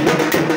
what?